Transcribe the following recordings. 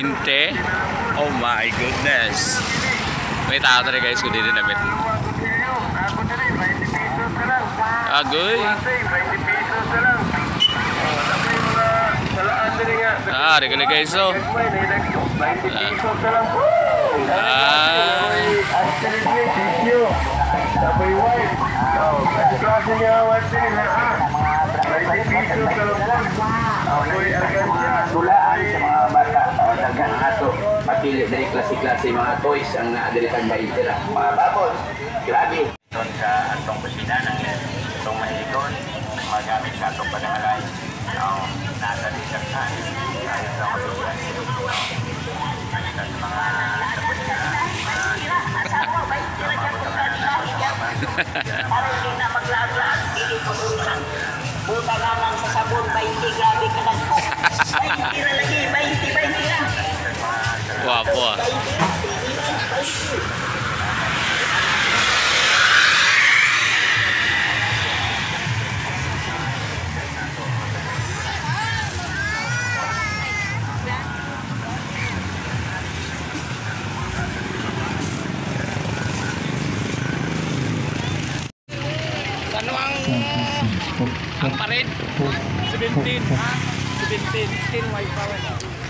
20. Oh my goodness. May tao talaga guys kung dito namit. Ako na rin, 20 pesos na lang. Agoy. Kasi, 20 pesos na lang. Tapos yung mga salaan na rin nga. Ah, regalo guys. May nilag 20 pesos na lang. Ay. Actually, thank you. Tapos wife. Oh, kasi klase niya ang wife din na ah. 20 pesos na lang po. Apoy papili dari klase-klase mga toys ang naadili kang baitira mga babos grabe doon sa atong kusina ng itong mahikon magamit sa atong panangalay ang nasa disang sa ayun sa mga sa mga sa kusina Para hindi na maglaag-laag, hindi ko ulang. Buta nga lang sa sabon, 20, grabe ka lang po. 20 na lagi, 20, 20 lang. Wah, wah. Sebintin. Sebintin. Skin wifi.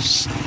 Shh.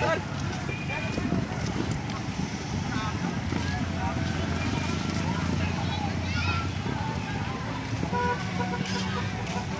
Thank you.